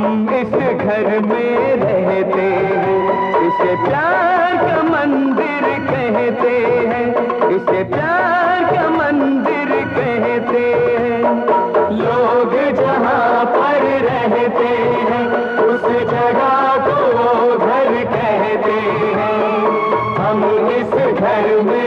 इस घर में रहते हैं। इसे प्यार का मंदिर कहते हैं। इसे प्यार का मंदिर कहते हैं। लोग जहाँ पर रहते हैं, उस जगह को घर कहते हैं। हम इस घर में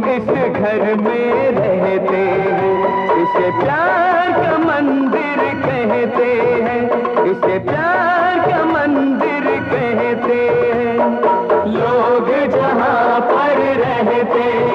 इस घर में रहते हैं। इसे प्यार का मंदिर कहते हैं। इसे प्यार का मंदिर कहते हैं। लोग जहाँ पर रहते हैं